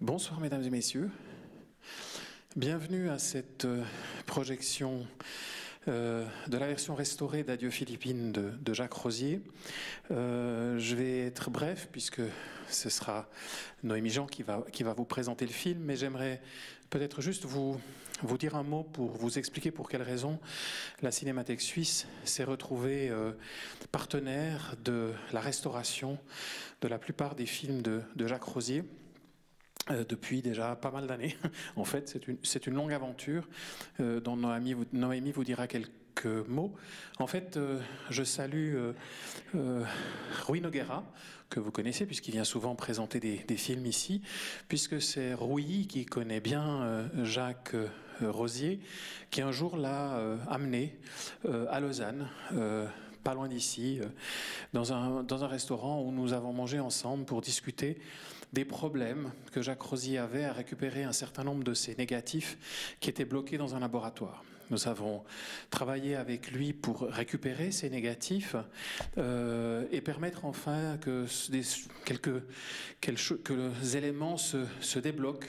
Bonsoir mesdames et messieurs. Bienvenue à cette euh, projection euh, de la version restaurée d'Adieu Philippines de, Jacques Rosier. Euh, je vais être bref puisque ce sera Noémie Jean qui va, vous présenter le film, mais j'aimerais peut-être juste vous, dire un mot pour vous expliquer pour quelles raisons la Cinémathèque suisse s'est retrouvée partenaire de la restauration de la plupart des films de Jacques Rosier. Euh, depuis déjà pas mal d'années. en fait, c'est une, longue aventure euh, dont Noémie vous, dira quelques mots. En fait, euh, je salue Rui Noguera, que vous connaissez puisqu'il vient souvent présenter des, films ici, puisque c'est Rui qui connaît bien Jacques Rosier, qui un jour l'a amené à Lausanne pas loin d'ici, dans un restaurant où nous avons mangé ensemble pour discuter des problèmes que Jacques Rosier avait à récupérer un certain nombre de ces négatifs qui étaient bloqués dans un laboratoire. Nous avons travaillé avec lui pour récupérer ces négatifs euh, et permettre enfin que, quelques, quelques, que les éléments se débloquent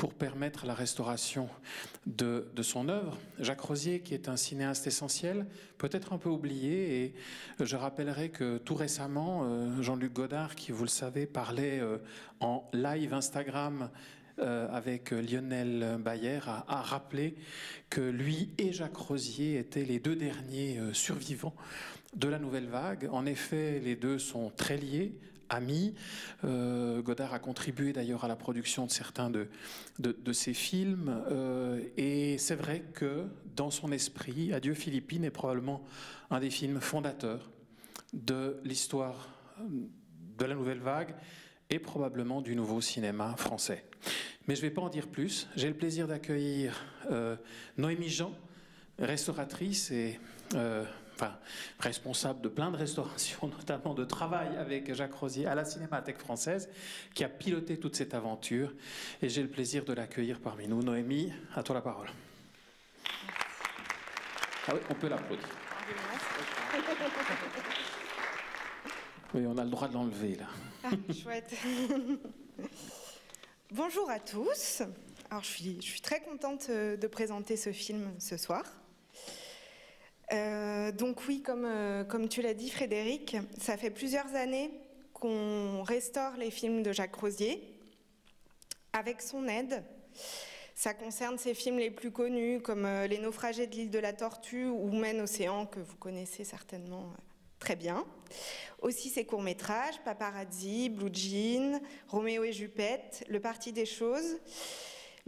pour permettre la restauration de, son œuvre. Jacques Rosier, qui est un cinéaste essentiel, peut-être un peu oublié, et je rappellerai que tout récemment, euh, Jean-Luc Godard, qui vous le savez, parlait euh, en live Instagram euh, avec Lionel Bayer, a, rappelé que lui et Jacques Rosier étaient les deux derniers survivants de la nouvelle vague. En effet, les deux sont très liés, amis. Euh, Godard a contribué d'ailleurs à la production de certains de, de, ses films. Euh, et c'est vrai que dans son esprit, Adieu Philippines est probablement un des films fondateurs de l'histoire de la nouvelle vague et probablement du nouveau cinéma français. Mais je ne vais pas en dire plus. J'ai le plaisir d'accueillir euh, Noémie Jean, restauratrice et euh, enfin, responsable de plein de restaurations, notamment de travail avec Jacques Rosier à la Cinémathèque française, qui a piloté toute cette aventure. Et j'ai le plaisir de l'accueillir parmi nous. Noémie, à toi la parole. Ah oui, on peut l'applaudir. Oui, on a le droit de l'enlever là. Ah, chouette. Bonjour à tous. Alors, je suis, je suis très contente euh, de présenter ce film ce soir. Euh, donc oui, comme, euh, comme tu l'as dit Frédéric, ça fait plusieurs années qu'on restaure les films de Jacques Rosier avec son aide. Ça concerne ses films les plus connus comme euh, Les naufragés de l'île de la Tortue ou Maine Océan que vous connaissez certainement très bien. Aussi ses courts-métrages, Paparazzi, Blue Jean, Roméo et Jupette, Le Parti des choses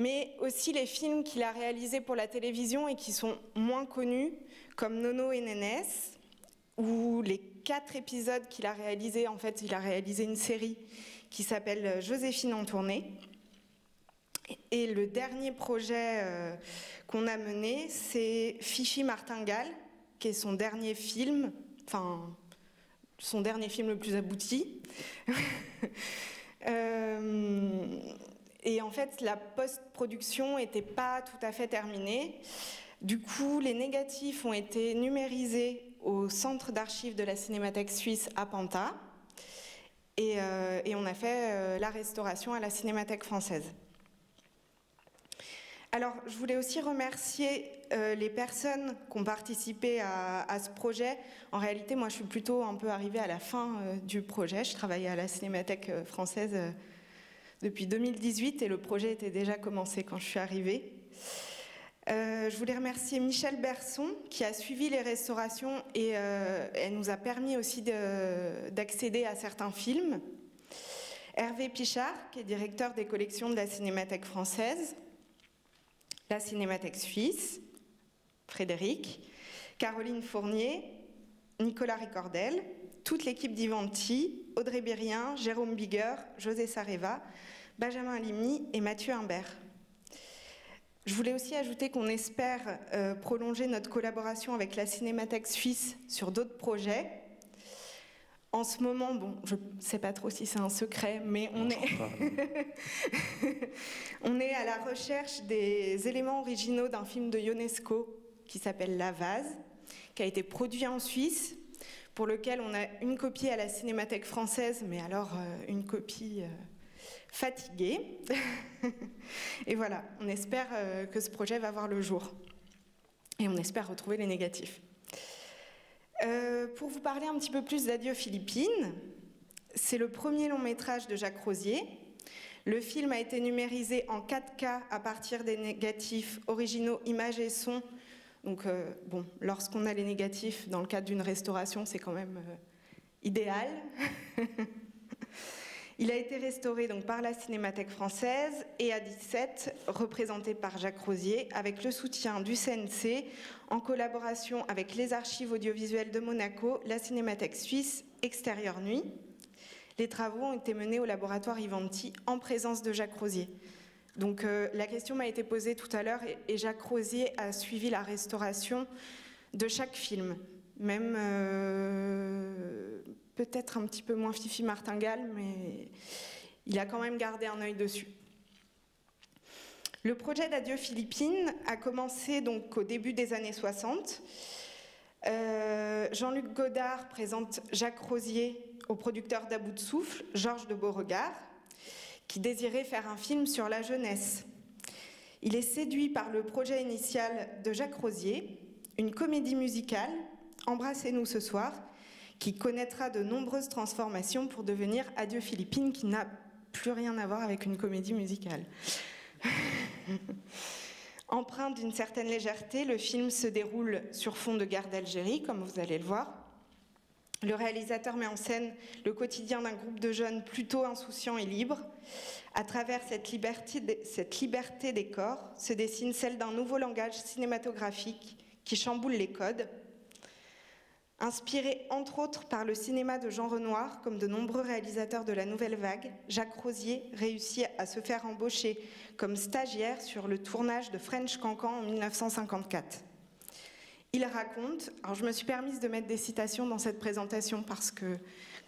mais aussi les films qu'il a réalisés pour la télévision et qui sont moins connus, comme Nono et Nénès, ou les quatre épisodes qu'il a réalisés. En fait, il a réalisé une série qui s'appelle Joséphine en tournée. Et le dernier projet euh, qu'on a mené, c'est Fichy Martingale, qui est son dernier film, enfin, son dernier film le plus abouti. euh, et en fait, la post-production n'était pas tout à fait terminée. Du coup, les négatifs ont été numérisés au centre d'archives de la Cinémathèque suisse à Panta. Et, euh, on a fait euh, la restauration à la Cinémathèque française. Alors, je voulais aussi remercier euh, les personnes qui ont participé à, ce projet. En réalité, moi, je suis plutôt un peu arrivée à la fin du projet. Je travaillais à la Cinémathèque française depuis 2018 et le projet était déjà commencé quand je suis arrivée. Euh, je voulais remercier Michel Berson qui a suivi les restaurations et euh, elle nous a permis aussi d'accéder à certains films. Hervé Pichard qui est directeur des collections de la Cinémathèque française, la Cinémathèque suisse, Frédéric, Caroline Fournier, Nicolas Ricordel, toute l'équipe d'Ivanti, Audrey Bérien, Jérôme Bigueur, José Sareva, Benjamin Limi et Mathieu Imbert. Je voulais aussi ajouter qu'on espère euh, prolonger notre collaboration avec la Cinémathèque suisse sur d'autres projets. En ce moment, bon, je ne sais pas trop si c'est un secret, mais on est, on est à la recherche des éléments originaux d'un film de Ionesco qui s'appelle La Vase, qui a été produit en Suisse, pour lequel on a une copie à la Cinémathèque française, mais alors euh, une copie euh, fatiguée. et voilà, on espère euh, que ce projet va voir le jour. Et on espère retrouver les négatifs. Pour vous parler un petit peu plus d'Adieu Philippines, c'est le premier long métrage de Jacques Rosier. Le film a été numérisé en 4K à partir des négatifs originaux images et son. Donc, euh, bon, lorsqu'on a les négatifs dans le cadre d'une restauration, c'est quand même idéal. Il a été restauré donc par la Cinémathèque française et à 17 représenté par Jacques Rosier avec le soutien du CNC en collaboration avec les archives audiovisuelles de Monaco, la Cinémathèque suisse Extérieure Nuit. Les travaux ont été menés au laboratoire Ivanti en présence de Jacques Rosier. Donc euh, la question m'a été posée tout à l'heure et, Jacques Rosier a suivi la restauration de chaque film, même euh, peut-être un petit peu moins Fifi Martingale, mais il a quand même gardé un œil dessus. Le projet d'Adieu Philippines a commencé donc au début des années 60. Euh, Jean-Luc Godard présente Jacques Rosier au producteur d'About de Souffle, Georges de Beauregard, qui désirait faire un film sur la jeunesse. Il est séduit par le projet initial de Jacques Rosier, une comédie musicale, Embrassez-nous ce soir, qui connaîtra de nombreuses transformations pour devenir Adieu Philippines, qui n'a plus rien à voir avec une comédie musicale. Empreint d'une certaine légèreté, le film se déroule sur fond de guerre d'Algérie, comme vous allez le voir. Le réalisateur met en scène le quotidien d'un groupe de jeunes plutôt insouciants et libres. À travers cette liberté, cette liberté des corps se dessine celle d'un nouveau langage cinématographique qui chamboule les codes, Inspiré entre autres par le cinéma de Jean Renoir, comme de nombreux réalisateurs de la Nouvelle Vague, Jacques Rosier réussit à se faire embaucher comme stagiaire sur le tournage de French Cancan en 1954. Il raconte, alors je me suis permise de mettre des citations dans cette présentation parce que,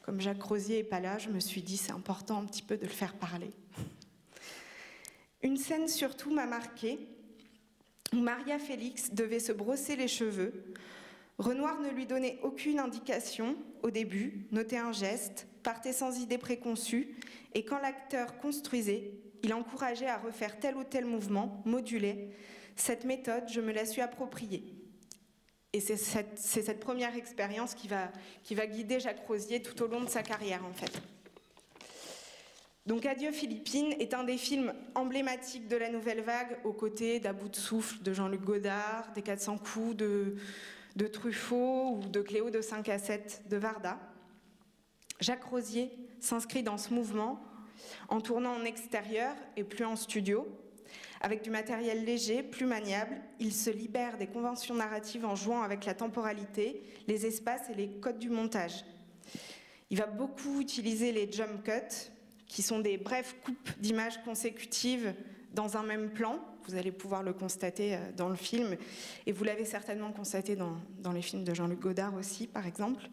comme Jacques Rosier n'est pas là, je me suis dit c'est important un petit peu de le faire parler. Une scène surtout m'a marquée où Maria Félix devait se brosser les cheveux Renoir ne lui donnait aucune indication au début, notait un geste, partait sans idée préconçue, et quand l'acteur construisait, il encourageait à refaire tel ou tel mouvement, modulait. Cette méthode, je me la suis appropriée. Et c'est cette, première expérience qui va, guider Jacques Rosier tout au long de sa carrière, en fait. Donc Adieu Philippines est un des films emblématiques de la nouvelle vague, aux côtés d'À bout de souffle de Jean-Luc Godard, des 400 coups de, de Truffaut ou de Cléo de 5 à 7 de Varda. Jacques Rosier s'inscrit dans ce mouvement en tournant en extérieur et plus en studio. Avec du matériel léger, plus maniable, il se libère des conventions narratives en jouant avec la temporalité, les espaces et les codes du montage. Il va beaucoup utiliser les jump cuts, qui sont des brèves coupes d'images consécutives dans un même plan, vous allez pouvoir le constater euh, dans le film, et vous l'avez certainement constaté dans, dans les films de Jean-Luc Godard aussi, par exemple.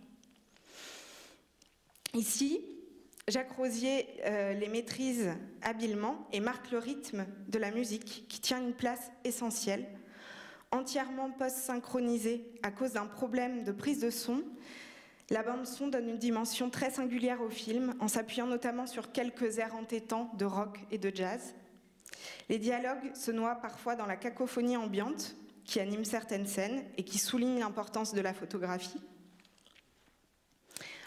Ici, Jacques Rosier euh, les maîtrise habilement et marque le rythme de la musique qui tient une place essentielle, entièrement post-synchronisée à cause d'un problème de prise de son. La bande-son donne une dimension très singulière au film en s'appuyant notamment sur quelques airs entêtants de rock et de jazz. Les dialogues se noient parfois dans la cacophonie ambiante qui anime certaines scènes et qui souligne l'importance de la photographie.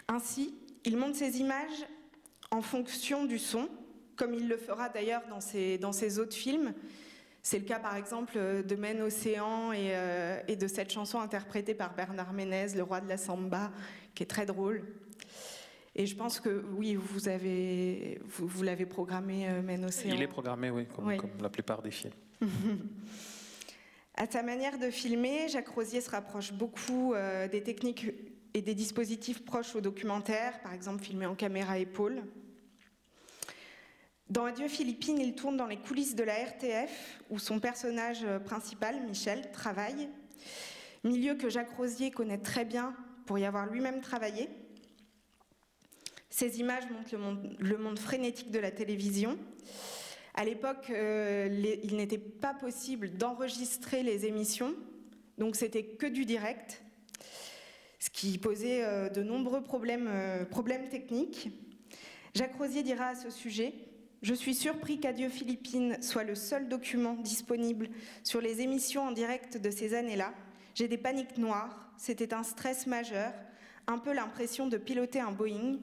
Ainsi, il monte ses images en fonction du son, comme il le fera d'ailleurs dans ses, dans ses autres films. C'est le cas par exemple de Maine Océan et, euh, et, de cette chanson interprétée par Bernard Ménez, le roi de la samba, qui est très drôle. Et je pense que oui, vous avez, vous, l'avez programmé, euh, Men Océan. Il est programmé, oui, comme, la plupart des films. à sa manière de filmer, Jacques Rosier se rapproche beaucoup euh, des techniques et des dispositifs proches au documentaire, par exemple filmé en caméra épaule. Dans Adieu Philippines, il tourne dans les coulisses de la RTF, où son personnage principal, Michel, travaille. Milieu que Jacques Rosier connaît très bien pour y avoir lui-même travaillé. Ces images montrent le monde, frénétique de la télévision. À l'époque, euh, il n'était pas possible d'enregistrer les émissions, donc c'était que du direct, qui posait euh, de nombreux problèmes, euh, problèmes techniques. Jacques Rosier dira à ce sujet je suis surpris qu'Adieu Philippines soit le seul document disponible sur les émissions en direct de ces années-là. J'ai des paniques noires, c'était un stress majeur, un peu l'impression de piloter un Boeing.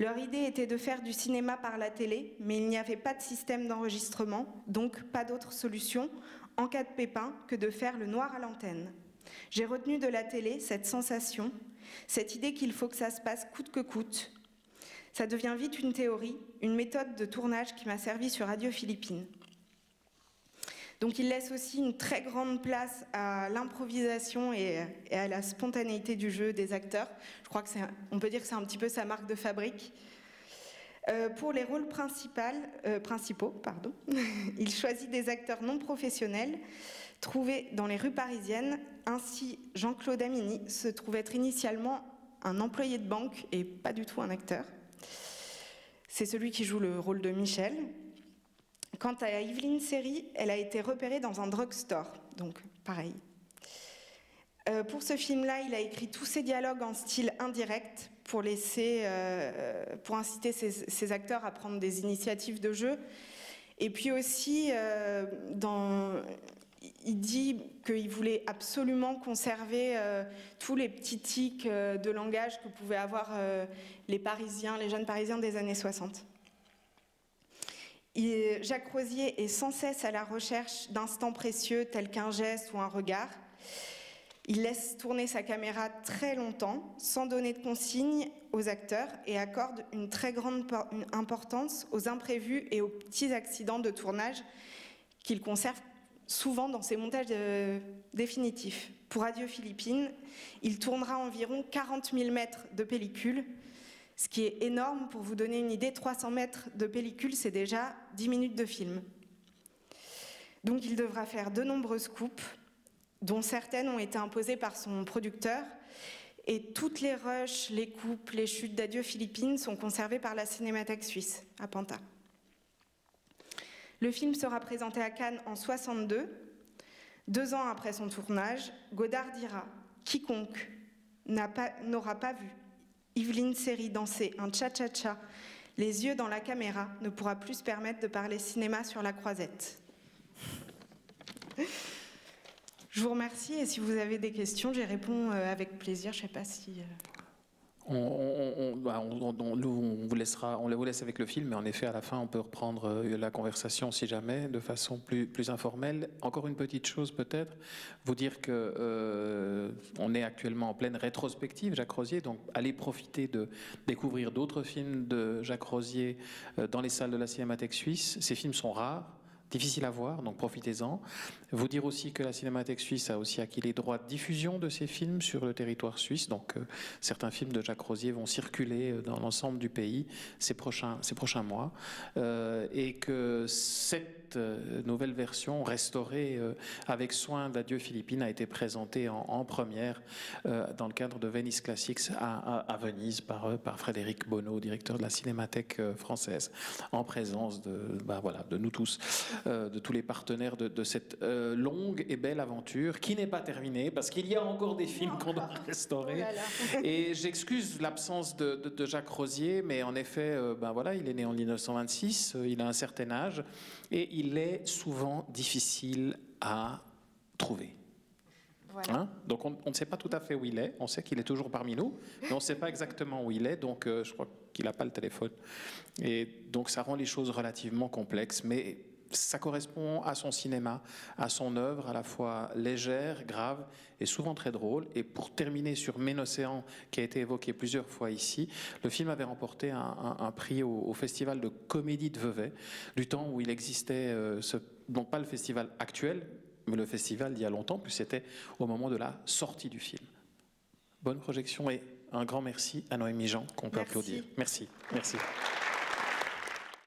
Leur idée était de faire du cinéma par la télé, mais il n'y avait pas de système d'enregistrement, donc pas d'autre solution, en cas de pépin, que de faire le noir à l'antenne. J'ai retenu de la télé cette sensation, cette idée qu'il faut que ça se passe coûte que coûte, ça devient vite une théorie, une méthode de tournage qui m'a servi sur Radio Philippines. Donc il laisse aussi une très grande place à l'improvisation et, à la spontanéité du jeu des acteurs. Je crois que on peut dire que c'est un petit peu sa marque de fabrique. Euh, pour les rôles euh, principaux, il choisit des acteurs non professionnels trouvés dans les rues parisiennes. Ainsi, Jean-Claude Amini se trouve être initialement un employé de banque et pas du tout un acteur. C'est celui qui joue le rôle de Michel. Quant à Yveline Seri, elle a été repérée dans un drugstore, donc pareil. Euh, pour ce film-là, il a écrit tous ses dialogues en style indirect pour laisser, euh, pour inciter ses, acteurs à prendre des initiatives de jeu. Et puis aussi, euh, il dit qu'il voulait absolument conserver euh, tous les petits tics de langage que pouvaient avoir les Parisiens, les jeunes Parisiens des années 60. Jacques Rosier est sans cesse à la recherche d'instants précieux tels qu'un geste ou un regard. Il laisse tourner sa caméra très longtemps sans donner de consignes aux acteurs et accorde une très grande importance aux imprévus et aux petits accidents de tournage qu'il conserve souvent dans ses montages euh, définitifs. Pour Adieu Philippines, il tournera environ 40 000 mètres de pellicule, ce qui est énorme. Pour vous donner une idée, 300 mètres de pellicule, c'est déjà 10 minutes de film. Donc il devra faire de nombreuses coupes, dont certaines ont été imposées par son producteur, et toutes les rushs, les coupes, les chutes d'Adieu Philippines sont conservées par la Cinémathèque suisse, à Panta. Le film sera présenté à Cannes en 62. Deux ans après son tournage, Godard dira Quiconque n'aura pas, vu Yveline Série danser un cha-cha-cha, les yeux dans la caméra, ne pourra plus se permettre de parler cinéma sur la croisette. Je vous remercie et si vous avez des questions, j'y réponds euh, avec plaisir. Je ne sais pas si. Euh, bah, on, on, vous laissera, on vous laisse avec le film, mais en effet, à la fin, on peut reprendre euh, la conversation si jamais, de façon plus, plus informelle. Encore une petite chose peut-être, vous dire que on est actuellement en pleine rétrospective, Jacques Rosier, donc allez profiter de découvrir d'autres films de Jacques Rosier dans les salles de la Cinémathèque suisse. Ces films sont rares difficile à voir, donc profitez-en. Vous dire aussi que la Cinémathèque suisse a aussi acquis les droits de diffusion de ces films sur le territoire suisse, donc euh, certains films de Jacques Rosier vont circuler euh, dans l'ensemble du pays ces prochains, ces prochains mois, euh, et que cette nouvelle version restaurée avec soin d'Adieu Philippines a été présentée en, première dans le cadre de Venice Classics à, Venise par, par Frédéric Bonneau, directeur de la Cinémathèque française, en présence de, ben voilà, de nous tous. Euh, de tous les partenaires de, cette euh, longue et belle aventure qui n'est pas terminée parce qu'il y a encore des films qu'on doit restaurer. Oh et j'excuse l'absence de, Jacques Rosier, mais en effet, euh, ben voilà, il est né en 1926, il a un certain âge et il est souvent difficile à trouver. Hein? Donc on, ne sait pas tout à fait où il est. On sait qu'il est toujours parmi nous, mais on ne sait pas exactement où il est. Donc je crois qu'il n'a pas le téléphone. Et donc ça rend les choses relativement complexes. Mais ça correspond à son cinéma, à son œuvre à la fois légère, grave et souvent très drôle. Et pour terminer sur Ménocéan, qui a été évoqué plusieurs fois ici, le film avait remporté un, prix au, Festival de comédie de Vevey, du temps où il existait, euh, ce, non pas le festival actuel, mais le festival d'il y a longtemps, puis c'était au moment de la sortie du film. Bonne projection et un grand merci à Noémie Jean qu'on peut applaudir. Merci. Merci.